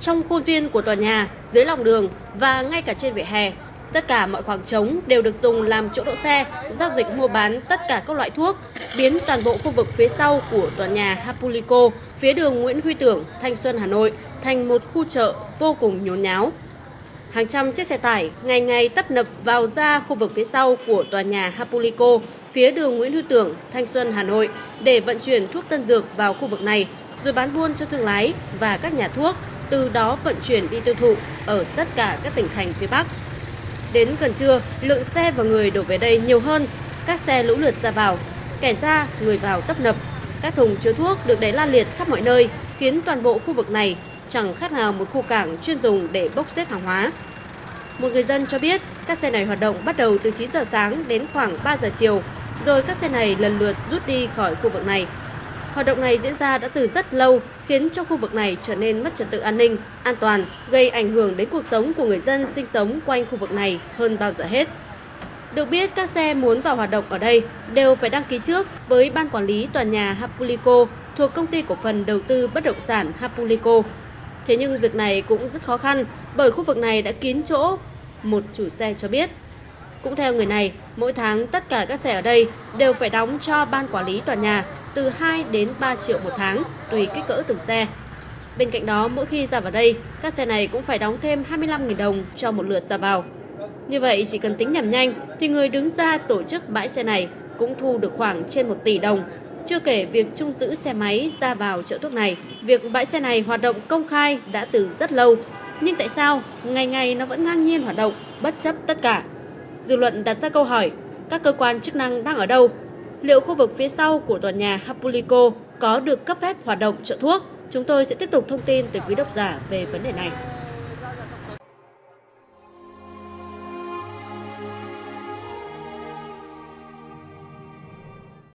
trong khuôn viên của tòa nhà, dưới lòng đường và ngay cả trên vỉa hè. Tất cả mọi khoảng trống đều được dùng làm chỗ đỗ xe, giao dịch mua bán tất cả các loại thuốc, biến toàn bộ khu vực phía sau của tòa nhà Hapulico, phía đường Nguyễn Huy Tưởng, Thanh Xuân, Hà Nội thành một khu chợ vô cùng nhốn nháo. Hàng trăm chiếc xe tải ngày ngày tấp nập vào ra khu vực phía sau của tòa nhà Hapulico, phía đường Nguyễn Huy Tưởng, Thanh Xuân, Hà Nội để vận chuyển thuốc tân dược vào khu vực này, rồi bán buôn cho thương lái và các nhà thuốc, từ đó vận chuyển đi tiêu thụ ở tất cả các tỉnh thành phía Bắc. Đến gần trưa, lượng xe và người đổ về đây nhiều hơn, các xe lũ lượt ra vào, kẻ ra, người vào tấp nập. Các thùng chứa thuốc được đẩy la liệt khắp mọi nơi, khiến toàn bộ khu vực này chẳng khác nào một khu cảng chuyên dùng để bốc xếp hàng hóa. Một người dân cho biết các xe này hoạt động bắt đầu từ 9 giờ sáng đến khoảng 3 giờ chiều, rồi các xe này lần lượt rút đi khỏi khu vực này. Hoạt động này diễn ra đã từ rất lâu, khiến cho khu vực này trở nên mất trật tự an ninh, an toàn, gây ảnh hưởng đến cuộc sống của người dân sinh sống quanh khu vực này hơn bao giờ hết. Được biết, các xe muốn vào hoạt động ở đây đều phải đăng ký trước với Ban Quản lý Tòa nhà Hapulico thuộc Công ty Cổ phần Đầu tư Bất động sản Hapulico. Thế nhưng việc này cũng rất khó khăn bởi khu vực này đã kín chỗ, một chủ xe cho biết. Cũng theo người này, mỗi tháng tất cả các xe ở đây đều phải đóng cho Ban Quản lý Tòa nhà từ 2 đến 3 triệu một tháng, tùy kích cỡ từng xe. Bên cạnh đó, mỗi khi ra vào đây, các xe này cũng phải đóng thêm 25.000 đồng cho một lượt ra vào. Như vậy, chỉ cần tính nhầm nhanh, thì người đứng ra tổ chức bãi xe này cũng thu được khoảng trên 1 tỷ đồng. Chưa kể việc trông giữ xe máy ra vào chợ thuốc này, việc bãi xe này hoạt động công khai đã từ rất lâu. Nhưng tại sao ngày ngày nó vẫn ngang nhiên hoạt động, bất chấp tất cả? Dư luận đặt ra câu hỏi, các cơ quan chức năng đang ở đâu liệu khu vực phía sau của tòa nhà Hapulico có được cấp phép hoạt động chợ thuốc? Chúng tôi sẽ tiếp tục thông tin từ quý độc giả về vấn đề này.